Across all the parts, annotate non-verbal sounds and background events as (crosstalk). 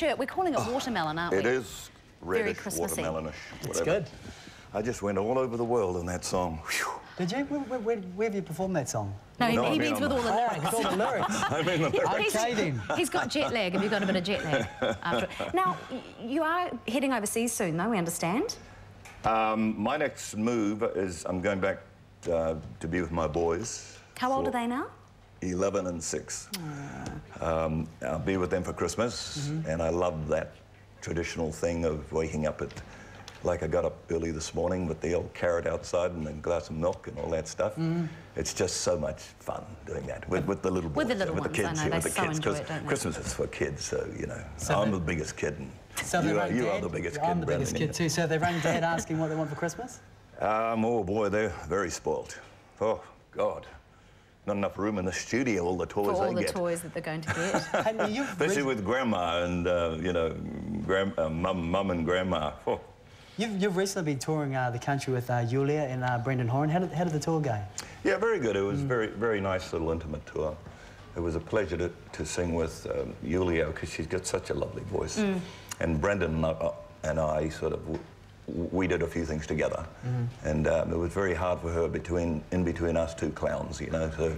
Shirt. We're calling it watermelon, aren't we? It is Very reddish, Christmassy. watermelonish, It's whatever. good. I just went all over the world in that song. Whew. Did you? Where, where, where, where have you performed that song? No, he, No, he I mean, means with I'm- all the lyrics. (laughs) with all the lyrics. I mean, the lyrics. Okay, then. He's got jet lag. Have you got a bit of jet lag? (laughs) After it? Now, you are heading overseas soon, though, we understand. Um, my next move is I'm going back uh, to be with my boys. How old are they now? 11 and 6. Um, I'll be with them for Christmas, and I love that traditional thing of waking up at, like I got up early this morning with the old carrot outside and a glass of milk and all that stuff. It's just so much fun doing that with, with the little boys, With the little with the ones, kids, know, yeah, with the so kids, enjoy 'cause it, don't they? Christmas is for kids, so you know, So I'm the biggest kid, and So you, are, you are the biggest I'm kid, the biggest kid too. So they rang Dad (laughs) asking what they want for Christmas? Um, oh boy, they're very spoilt. Oh God, not enough room in the studio. All the toys they get. For all they the get. toys that they're going to get. (laughs) And you've Especially re- with grandma and, uh, you know, grand, uh, mum, mum and grandma. Oh. you've, you've recently been touring uh, the country with uh, Yulia and uh, Brendan Horan. How did, how did the tour go? Yeah, very good. It was Mm. very, very nice little intimate tour. It was a pleasure to, to sing with um, Yulia because she's got such a lovely voice. Mm. And Brendan and I, and I sort of, w- we did a few things together. Mm-hmm. And um, it was very hard for her between, in between us two clowns, you know, so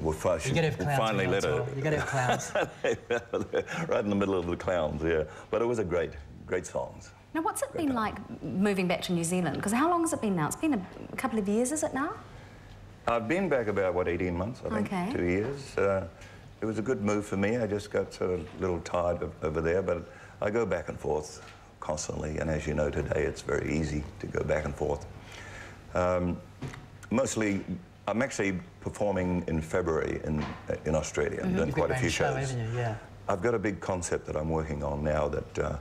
we fi- You gotta have clowns. finally let you're her. You gotta have clowns. (laughs) right in the middle of the clowns, yeah. But it was a great, great songs. now, what's it been like moving back to New Zealand? Because how long has it been now? It's been a, a couple of years, is it now? I've been back about, what, 18 months, I think, Okay. two years. Uh, it was a good move for me. I just got sort of a little tired of, over there, but I go back and forth constantly, and as you know today, it's very easy to go back and forth. Um, mostly, I'm actually performing in February in, in Australia. Doing Mm-hmm. You've got quite a few show, shows. you? Yeah. I've got a big concept that I'm working on now that uh,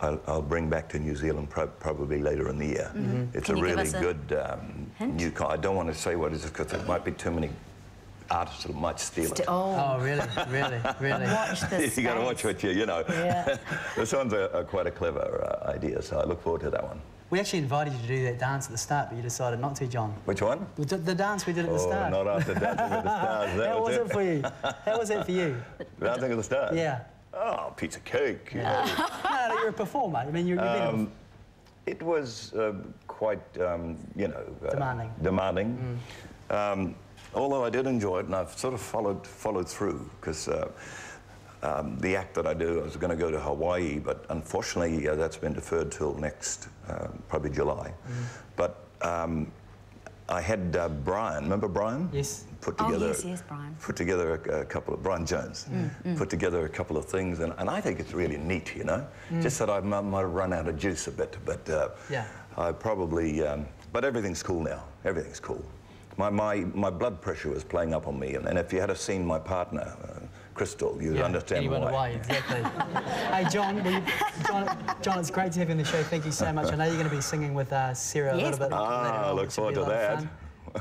I'll, I'll bring back to New Zealand pro- probably later in the year. It's Mm-hmm. Can a really good um, new. I don't want to say what it is because there might be too many artists that might steal it. Oh, Oh, really? Really? Really? (laughs) watch this. (laughs) you got to watch what you, you know. Yeah. (laughs) this one's a, a quite a clever uh, idea, so I look forward to that one. We actually invited you to do that dance at the start, but you decided not to, John. Which one? The, the dance we did at the Oh, start. not after Dancing with the Stars. That How was was it for you? How was it for you? Dancing with the Stars? Yeah. Oh, pizza cake. you know. No, no, you're a performer. I mean, you're, you've been Um, It was uh, quite, um, you know... Uh, Demanding. Demanding. Um, although I did enjoy it, and I've sort of followed, followed through, because uh, um, the act that I do, I was going to go to Hawaii, but unfortunately uh, that's been deferred till next, uh, probably July. But um, I had uh, Brian, remember Brian? Yes. Put Oh, together, yes, yes, Brian. Put together a, a couple of, Brian Jones, put together a couple of things, and, and I think it's really neat, you know? Just that I might, might have run out of juice a bit, but uh, Yeah. I probably, um, but everything's cool now. Everything's cool. My, my, my blood pressure was playing up on me, and, and if you had seen my partner, uh, Crystal, you'd Yeah, understand anyone why. why, exactly. (laughs) hey, John, we, John, John, it's great to have you on the show. Thank you so much. I know you're going to be singing with uh, Sarah a little bit Ah, later on, look which will forward to that.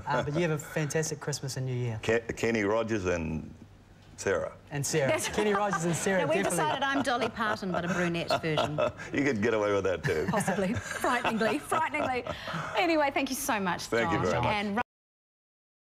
Uh, but you have a fantastic Christmas and New Year. Ke- Kenny Rogers and Sarah. And Sarah. (laughs) Kenny Rogers and Sarah, Now, we've definitely. decided I'm Dolly Parton, but a brunette version. (laughs) You could get away with that too. Possibly. Frighteningly. Frighteningly. Anyway, thank you so much, Thank you very much. And